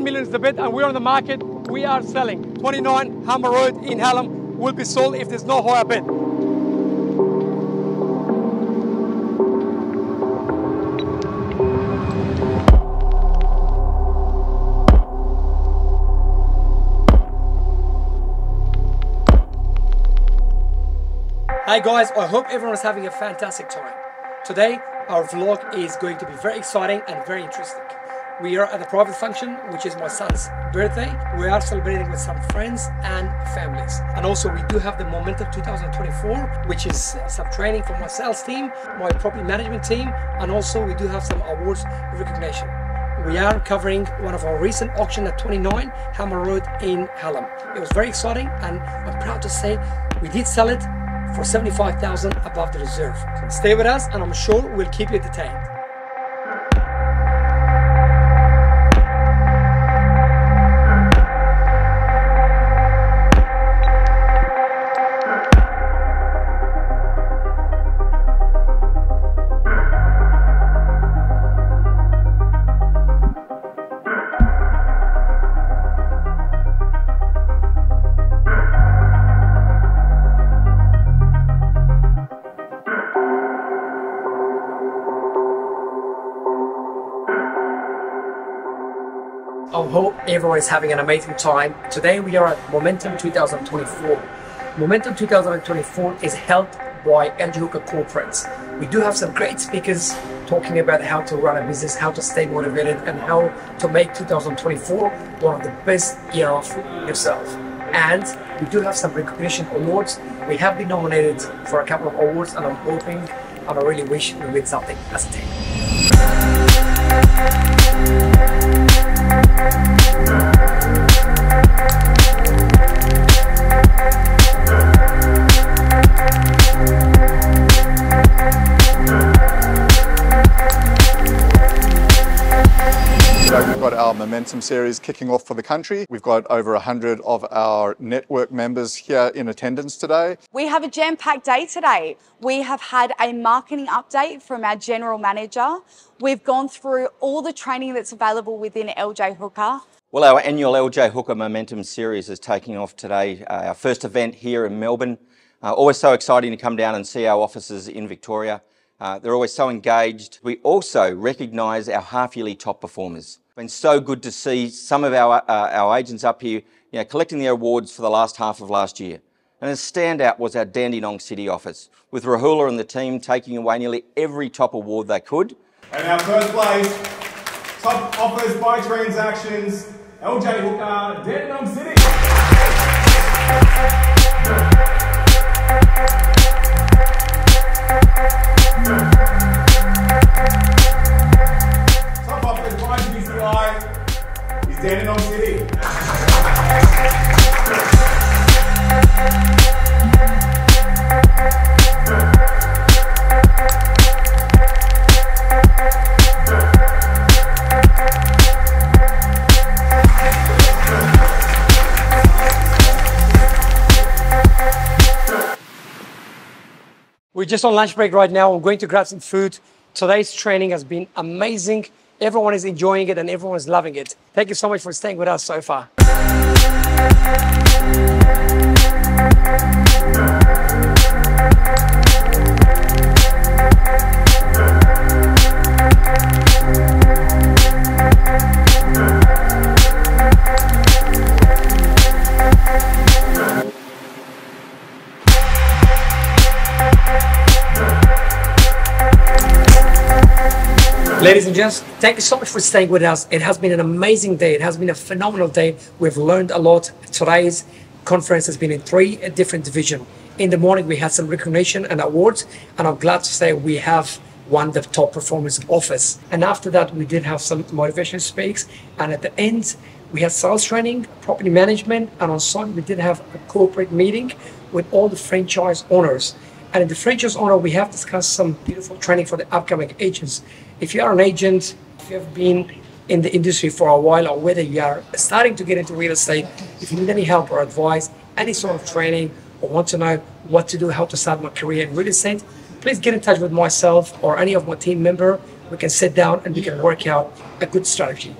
1 million is the bid and we're on the market. We are selling. 29 Hammer Road in Hallam will be sold if there's no higher bid. Hi guys, I hope everyone is having a fantastic time. Today, our vlog is going to be very exciting and very interesting. We are at a private function, which is my son's birthday. We are celebrating with some friends and families. And also we do have the Momentum 2024, which is some training for my sales team, my property management team, and also we do have some awards recognition. We are covering one of our recent auction at 29 Hammer Road in Hallam. It was very exciting and I'm proud to say we did sell it for 75,000 above the reserve. Stay with us and I'm sure we'll keep you entertained. Hope everyone is having an amazing time. Today we are at Momentum 2024. Momentum 2024 is held by LJ Hooker Corporates. We do have some great speakers talking about how to run a business, how to stay motivated, and how to make 2024 one of the best year of yourself. And we do have some recognition awards. We have been nominated for a couple of awards, and I'm hoping and I really wish we win something as a team. thank you. Our Momentum series kicking off for the country. We've got over 100 of our network members here in attendance today. We have a jam packed day today. We have had a marketing update from our general manager. We've gone through all the training that's available within LJ Hooker. Well, our annual LJ Hooker Momentum Series is taking off today. Uh, our first event here in Melbourne. Uh, always so exciting to come down and see our offices in Victoria. Uh, they're always so engaged. We also recognise our half-yearly top performers. It's been so good to see some of our, uh, our agents up here you know, collecting their awards for the last half of last year. And a standout was our Dandenong City office, with Rohullah and the team taking away nearly every top award they could. And our first place, top offers by transactions, LJ Hooker, Dandenong City. Just on lunch break right now. I'm going to grab some food. Today's training has been amazing. Everyone is enjoying it and everyone is loving it. Thank you so much for staying with us so far. Ladies and gents, thank you so much for staying with us. It has been an amazing day. It has been a phenomenal day. We've learned a lot. Today's conference has been in three different divisions. In the morning, we had some recognition and awards, and I'm glad to say we have won the top performance office. And after that, we did have some motivational speaks. And at the end, we had sales training, property management, and on site, we did have a corporate meeting with all the franchise owners. And in the franchise owner, we have discussed some beautiful training for the upcoming agents. If you are an agent, if you have been in the industry for a while, or whether you are starting to get into real estate, if you need any help or advice, any sort of training, or want to know what to do, how to start my career in real estate, please get in touch with myself or any of my team member. We can sit down and we can work out a good strategy.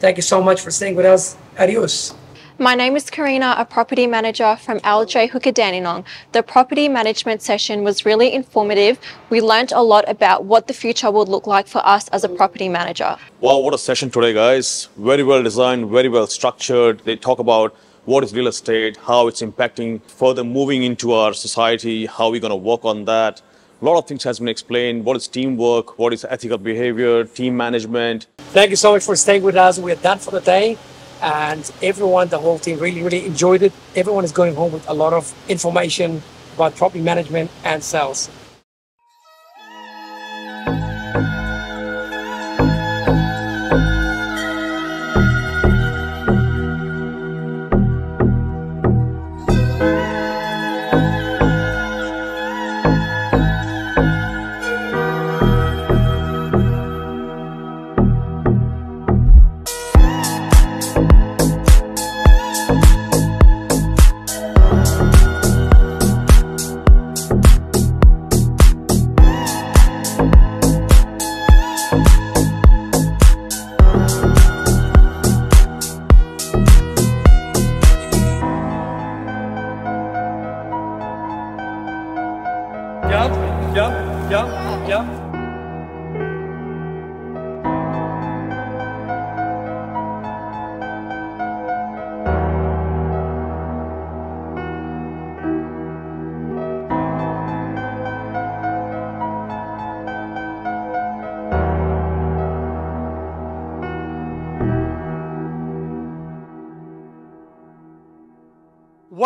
Thank you so much for staying with us. Adios. My name is Karina, a property manager from LJ Hooker Dandenong. The property management session was really informative. We learnt a lot about what the future would look like for us as a property manager. Wow, what a session today, guys. Very well designed, very well structured. They talk about what is real estate, how it's impacting further moving into our society, how we're going to work on that. A lot of things has been explained. What is teamwork? What is ethical behavior, team management? Thank you so much for staying with us. We're done for the day. And everyone, the whole team really, really enjoyed it. Everyone is going home with a lot of information about property management and sales.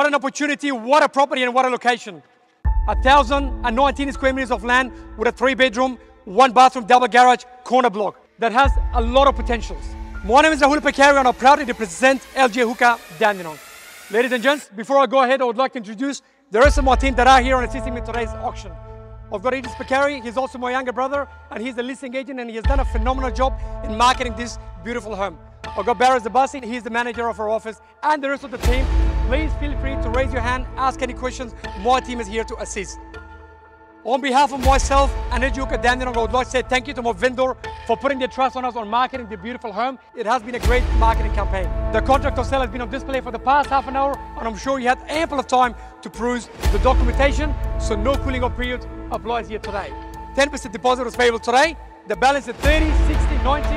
What an opportunity, what a property, and what a location. 1,019 square meters of land with a three bedroom, one bathroom, double garage, corner block that has a lot of potentials. My name is Rohullah Paykari and I'm proud to present LJ Hooker Dandenong. Ladies and gents, before I go ahead, I would like to introduce the rest of my team that are here and assisting me today's auction. I've got Idris Paykari, he's also my younger brother, and he's the listing agent, and he has done a phenomenal job in marketing this beautiful home. I've got Barry Zabasi, he's the manager of our office, and the rest of the team. Please feel free to raise your hand, ask any questions. My team is here to assist. On behalf of myself and LJ Hooker Dandenong, I would like to say thank you to my vendor for putting their trust on us on marketing the beautiful home. It has been a great marketing campaign. The contract of sale has been on display for the past half an hour, and I'm sure you had ample of time to peruse the documentation, so no cooling off period applies here today. 10% deposit was payable today. The balance is 30, 60, 90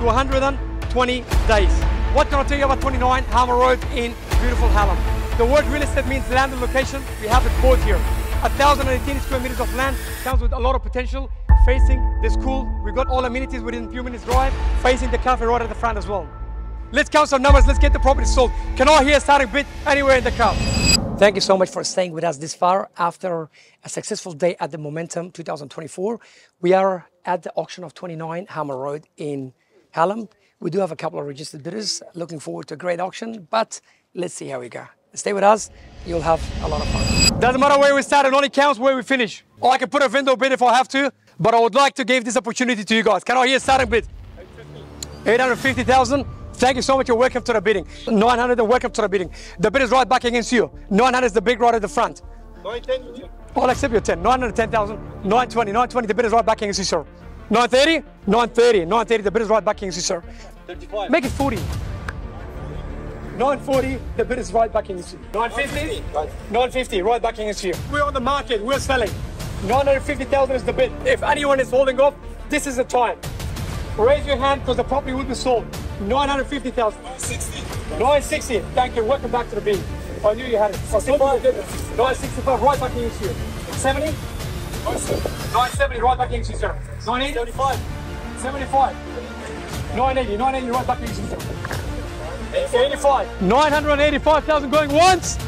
to 120 days. What can I tell you about 29 Harmer Road in beautiful Hallam? The word real estate means land and location. We have it both here. 1,018 square meters of land comes with a lot of potential. Facing the school, we've got all amenities within a few minutes drive. Facing the cafe right at the front as well. Let's count some numbers. Let's get the property sold. Can I hear a starting bid anywhere in the car? Thank you so much for staying with us this far after a successful day at the Momentum 2024. We are at the auction of 29 Hammer Road in Hallam. We do have a couple of registered bidders. Looking forward to a great auction, but let's see how we go. Stay with us, you'll have a lot of fun. Doesn't matter where we start, it only counts where we finish. Or I can put a window bid if I have to, but I would like to give this opportunity to you guys. Can I hear a starting bid? 850,000. Thank you so much. You're welcome to the bidding. 900 and welcome to the bidding. The bid is right back against you. 900 is the big right at the front. 910. I'll accept your 10. 910,000. 920. 920. The bid is right back against you, sir. 930. 930. 930. The bid is right back against you, sir. 35. Make it 40. 940, the bid is right back against you. 950, 950, right back against you. We're on the market, we're selling. 950,000 is the bid. If anyone is holding off, this is the time. Raise your hand because the property will be sold. 950,000. 960. 960. Thank you. Welcome back to the bid. I knew you had it. I told you you did it. 965, right back against you. 70? 970, right back against you, sir. 980? 75. 75. 980, 980, right back against you, sir. 85. 985,000 going once.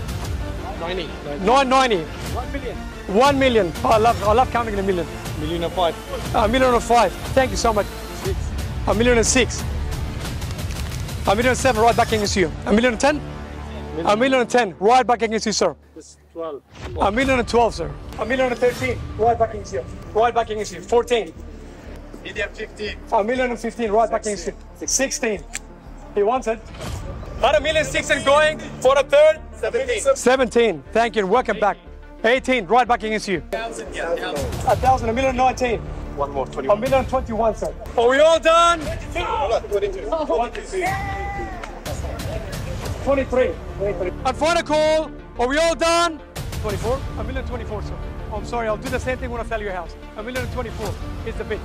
90. 990. 1 million. 1 million. Oh, I love I love counting in a million. Million and five. A million and five. Thank you so much. Six. A million and six. A million and seven right back against you. A million and ten? A million and ten right back against you, sir. 12. A million and twelve, sir. A million and thirteen right back against you. Right back against you. 14. Medium 15. A million and fifteen right back against you. 16. He wants it. About a million six and going for the third. 17. 17. Thank you. and Welcome back. 18. Right back against you. A thousand. A million nineteen. One more, 21. A million 21, sir. Are we all done? 22. 23. 23. And final call. Are we all done? 24. A million 24, sir. I'm sorry, I'll do the same thing when I sell your house. A million 24 is the bid.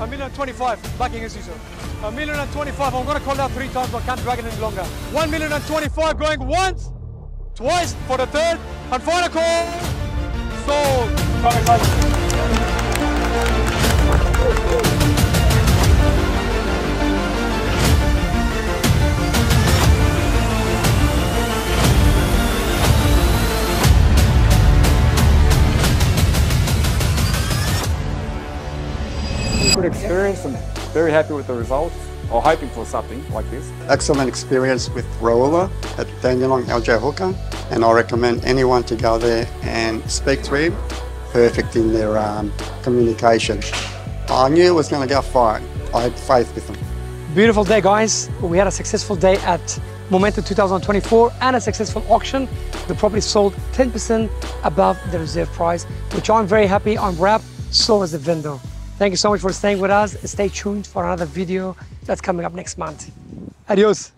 A million 25, backing sir. A million and 25, I'm gonna call that three times, but I can't drag it any longer. One million and 25 going once, twice for the third, and final call. Sold. Good experience and very happy with the results or hoping for something like this. excellent experience with Rohullah at Dandenong LJ Hooker, and I recommend anyone to go there and speak to him. Perfect in their um, communication. I knew it was going to go fine. I had faith with them. Beautiful day, guys. We had a successful day at Momentum 2024 and a successful auction. The property sold 10% above the reserve price, which I'm very happy. I'm wrapped, so is the vendor. Thank you so much for staying with us. Stay tuned for another video that's coming up next month. Adios.